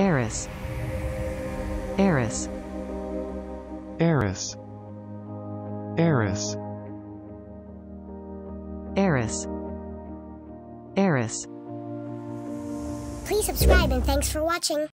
Eris. Eris. Eris. Eris. Eris. Eris. Please subscribe and thanks for watching.